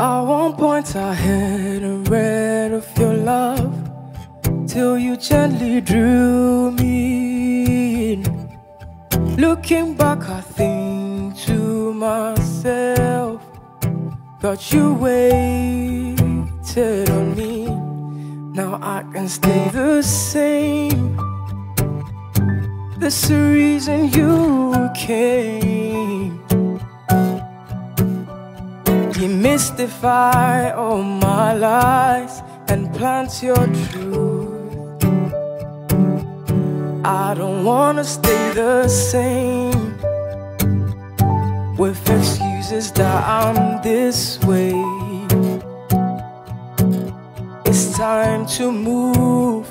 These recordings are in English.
At one point I hadn't read of your love Till you gently drew me in. Looking back I think to myself that you waited on me. Now I can stay the same. There's the reason you came Demystify all my lies and plant your truth. I don't wanna stay the same with excuses that I'm this way. It's time to move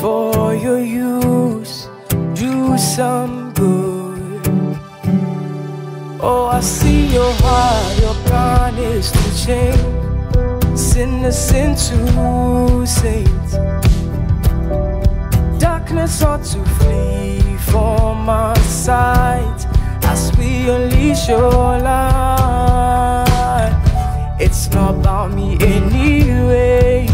for your use, do some good. Oh, I see your heart, change sinners into saints. Darkness ought to flee from my sight as we unleash your light. It's not about me anyway.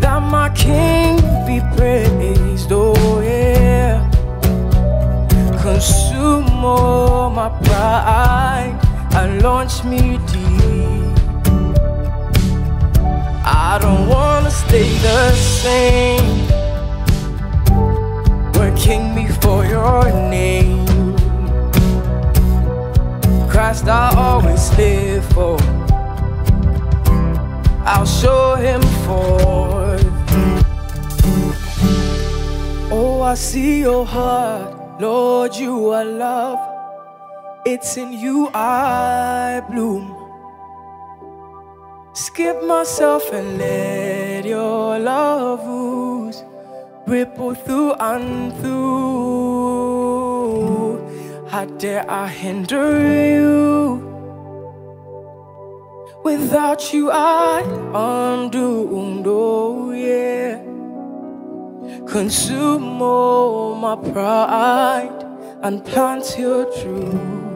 That my King be praised, oh yeah. Consume all my pride and launch me deep. I don't wanna stay the same. Working me for your name. Christ, I always live for. I'll show him forth. Oh, I see your heart, Lord, you are love. It's in you I bloom. Skip myself and let your love ooze, ripple through and through. How dare I hinder you? Without you, I undoomed. Oh yeah, consume all my pride and plant your truth.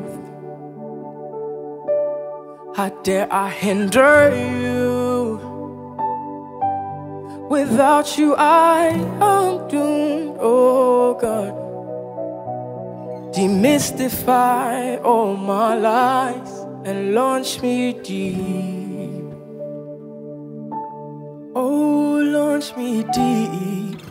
How dare I hinder you? Without you, I am doomed. Oh God, demystify all my lies and launch me deep. Oh, launch me deep.